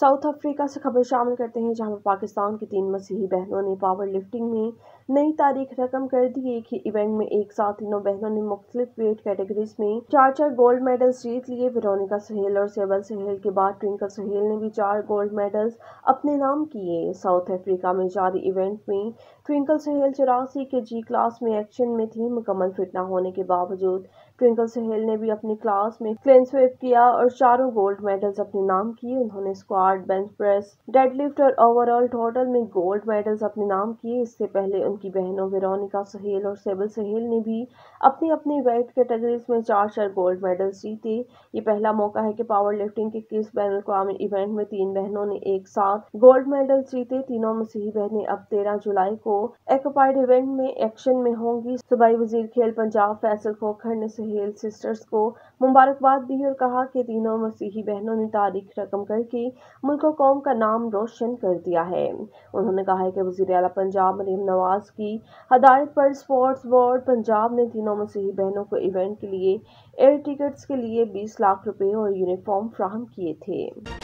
South Africa سے خبر شامل کرتے ہیں جہاں پاکستان کی تین مسیحی بہنوں نے پاور لفٹنگ میں نئی تاریخ رقم کر دی۔ ایک ہی ایونٹ میں ایک ساتھ تینوں بہنوں نے مختلف ویٹ کیٹیگریز میں چار چار گولڈ میڈلز جیت لیے۔ ویرونیکا سہیل اور سیبل سہیل کے بعد ٹوئنکل سہیل نے بھی چار گولڈ میڈلز اپنے نام کیے۔ ساؤتھ افریقہ میں جاری ایونٹ میں ٹوئنکل سہیل چوراسی کے جی کلاس میں ایکشن میں تھی مکمل فٹ نہ ہونے کے باوجود ٹوئنکل سہیل نے بھی اپنی کلاس میں کلین سویپ کیا اور چاروں گولڈ میڈلز اپنے نام کیے۔ انہوں نے squat bench press dead lift اور اوور آل ٹوٹل میں گولڈ میڈلز اپنے نام کیے۔ اس سے پہلے ان کی بہنوں ویرونیکا سہیل اور سیبل سہیل نے بھی اپنی اپنی ویٹ کیٹیگریز میں چار چار گولڈ میڈلز جیتے۔ یہ پہلا موقع ہے کہ پاور لفٹنگ کے کس بین الاقوامی ایونٹ میں تین بہنوں نے ایک ساتھ گولڈ میڈلز جیتے۔ تینوں مسیحی بہنیں اب تیرہ جولائی کو ایکوپائڈ ایونٹ میں ایکشن میں ہوں گی۔ صوبائی وزیر کھیل پنجاب فیصل کھوکھر نے سہیل ہیل سسٹرز کو مبارکباد دی اور کہا کہ تینوں مسیحی بہنوں نے تاریخ رقم کر کے ملک و قوم کا نام روشن کر دیا ہے۔ انہوں نے کہا ہے کہ وزیر اعلیٰ پنجاب مریم نواز کی ہدایت پر اسپورٹس بورڈ پنجاب نے تینوں مسیحی بہنوں کو ایونٹ کے لیے ایئر ٹکٹس کے لیے بیس لاکھ روپے اور یونیفارم فراہم کیے تھے۔